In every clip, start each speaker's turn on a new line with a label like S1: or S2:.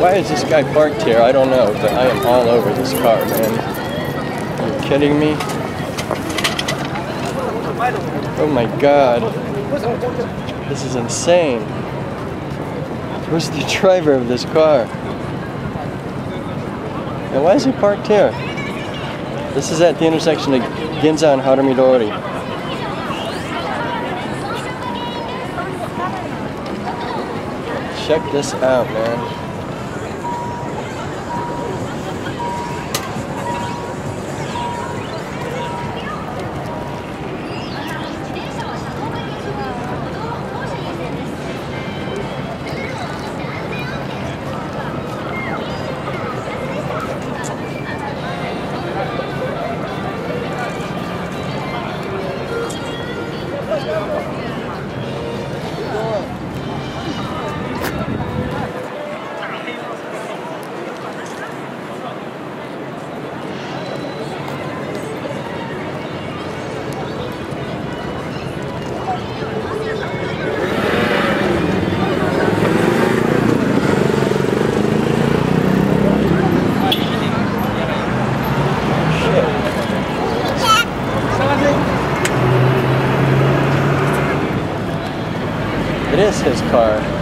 S1: Why is this guy parked here? I don't know, but I am all over this car, man. Are you kidding me? Oh my god. This is insane. Who's the driver of this car? And why is he parked here? This is at the intersection of Ginza and Harumidori. Check this out, man. It is his car.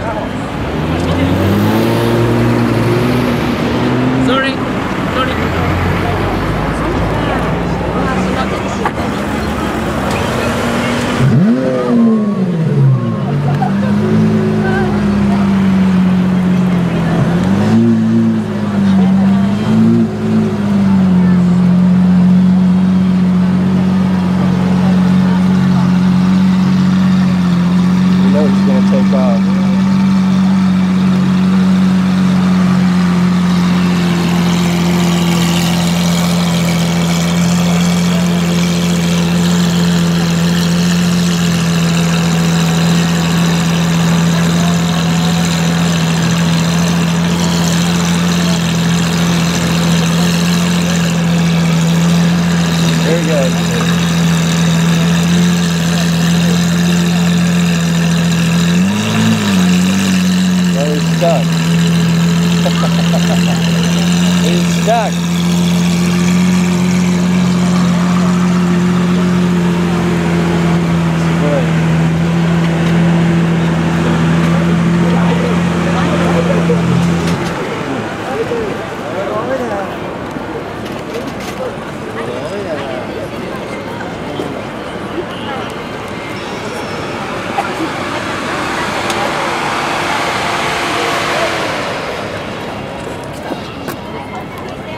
S1: Так.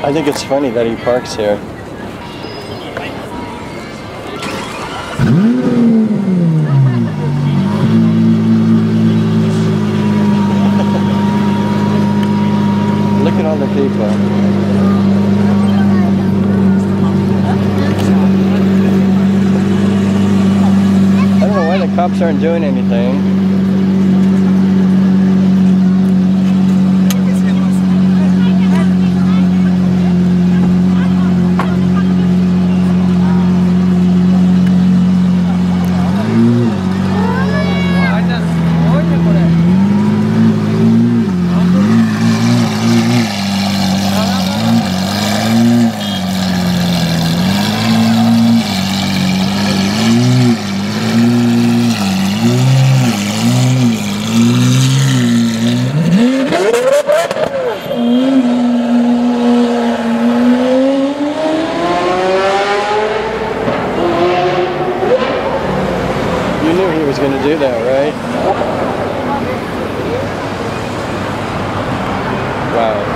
S1: I think it's funny that he parks here. Look at all the people. I don't know why the cops aren't doing anything. You knew he was going to do that, right? Wow.